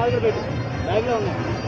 ayrı dedim. Nerede anladın?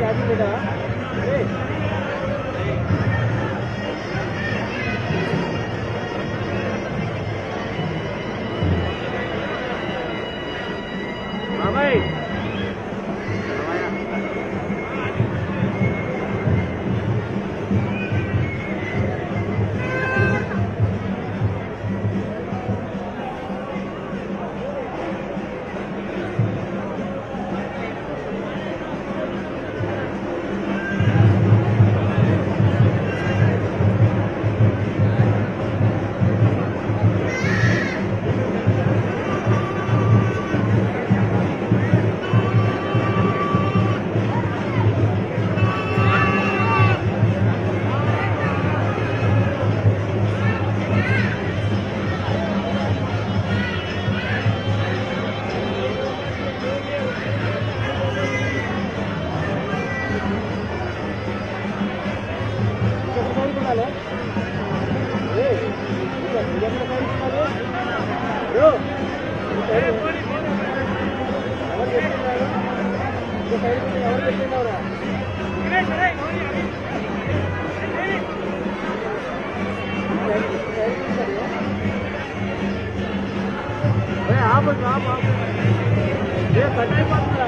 కాదు కాదు? ஆபத்து ஆபத்து. ஏ தண்ணி பார்த்துடா